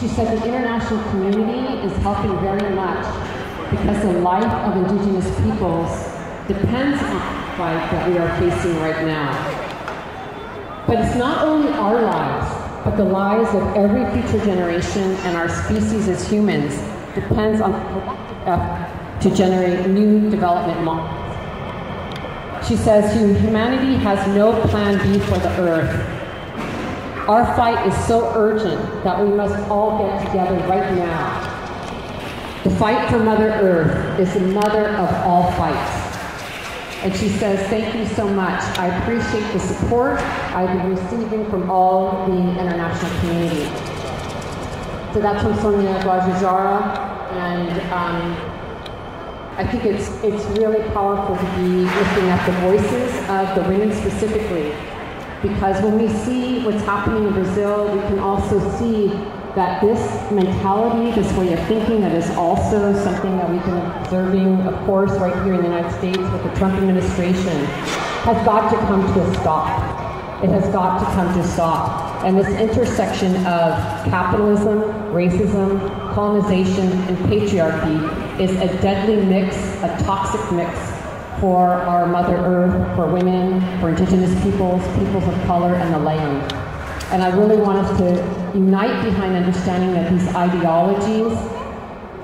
She said the international community is helping very much because the life of indigenous peoples depends on the fight that we are facing right now. But it's not only our lives, but the lives of every future generation and our species as humans depends on effort to generate new development models. She says humanity has no plan B for the earth. Our fight is so urgent that we must all get together right now. The fight for Mother Earth is the mother of all fights. And she says, thank you so much. I appreciate the support I've been receiving from all the international community. So that's from Sonia Guajajara. And um, I think it's, it's really powerful to be lifting up the voices of the women specifically. Because when we see what's happening in Brazil, we can also see that this mentality, this way of thinking, that is also something that we've been observing, of course, right here in the United States with the Trump administration, has got to come to a stop. It has got to come to a stop. And this intersection of capitalism, racism, colonization, and patriarchy is a deadly mix, a toxic mix for our Mother Earth, for women, for indigenous peoples, peoples of color, and the land. And I really want us to unite behind understanding that these ideologies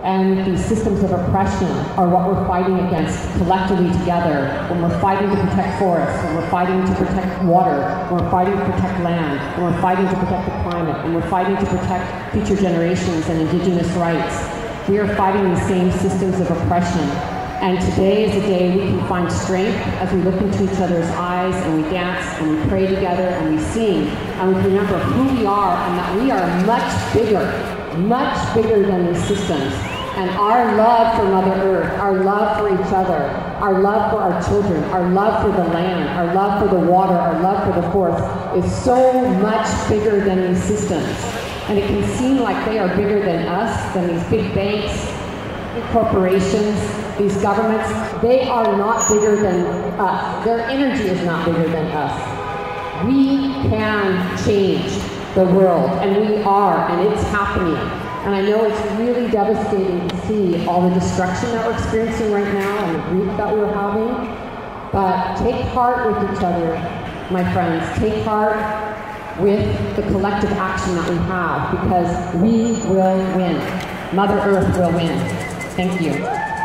and these systems of oppression are what we're fighting against collectively together when we're fighting to protect forests, when we're fighting to protect water, when we're fighting to protect land, when we're fighting to protect the climate, when we're fighting to protect future generations and indigenous rights. We are fighting the same systems of oppression and today is a day we can find strength as we look into each other's eyes and we dance and we pray together and we sing and we remember who we are and that we are much bigger, much bigger than these systems. And our love for Mother Earth, our love for each other, our love for our children, our love for the land, our love for the water, our love for the forest is so much bigger than these systems. And it can seem like they are bigger than us, than these big banks, corporations, these governments, they are not bigger than us. Their energy is not bigger than us. We can change the world, and we are, and it's happening. And I know it's really devastating to see all the destruction that we're experiencing right now and the grief that we're having. But take heart with each other, my friends. Take heart with the collective action that we have because we will win. Mother Earth will win. Thank you.